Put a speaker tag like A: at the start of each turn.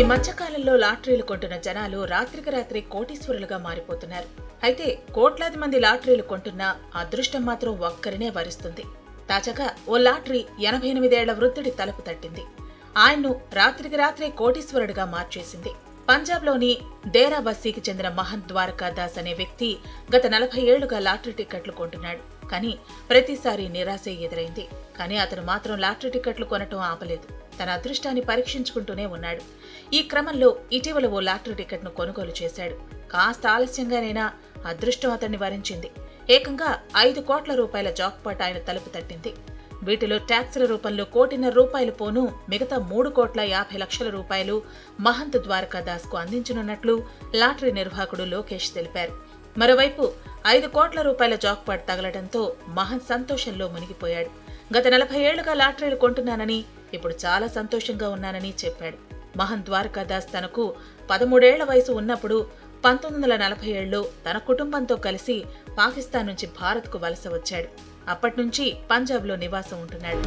A: ఈ మధ్యకాలంలో లాటరీలు కొంటున్న జనాలు రాత్రికి రాత్రి కోటీశ్వరులుగా మారిపోతున్నారు. అయితే కోట్లాది మంది లాటరీలు కొంటున్న అదృష్టం మాత్రం ఒక్కరినే వరిస్తుంది. తాజాగా ఓ లాటరీ ఎనభై ఎనిమిదేళ్ళ వృద్ధుడి తలుపు తట్టింది. ఆయన్ను రాత్రికి రాత్రే కోటీశ్వరుడిగా మార్చేసింది. పంజాబ్లోని డేరా బస్సీకి చెందిన మహంత్ ద్వారకా దాస్ అనే వ్యక్తి గత నలభై ఏళ్ళుగా లాటరీ టికెట్లు కొంటున్నాడు. కానీ ప్రతిసారి నిరాశే ఎదురైంది. కానీ అతను మాత్రం లాటరీ టికెట్లు కొనటం ఆపలేదు. తన అదృష్టాన్ని పరీక్షించుకుంటూనే ఉన్నాడు. ఈ క్రమంలో ఇటీవల ఓ లాటరీ టికెట్ను కొనుగోలు చేశాడు. కాస్త ఆలస్యంగానైనా అదృష్టం అతన్ని వరించింది. ఏకంగా ఐదు కోట్ల రూపాయల జాక్పాట్ ఆయన తలుపు తట్టింది. వీటిలో ట్యాక్సుల రూపంలో కోటిన్నర రూపాయలు పోను మిగతా మూడు కోట్ల యాభై లక్షల రూపాయలు మహంత్ ద్వారకాదాస్కు అందించనున్నట్లు లాటరీ నిర్వాహకుడు లోకేష్ తెలిపారు. మరోవైపు ఐదు కోట్ల రూపాయల జాక్పాట్ తగలడంతో మహంత్ సంతోషంలో మునిగిపోయాడు. గత నలభై ఏళ్ళుగా లాటరీలు కొంటున్నానని ఇప్పుడు చాలా సంతోషంగా ఉన్నానని చెప్పాడు. మహన్ ద్వారకాదాస్ తనకు పదమూడేళ్ళ వయసు ఉన్నప్పుడు పంతొమ్మిది వందల నలభై ఏడులో తన కుటుంబంతో కలిసి పాకిస్తాన్ నుంచి భారత్కు వలస వచ్చాడు. అప్పట్నుంచి పంజాబ్లో నివాసం ఉంటున్నాడు.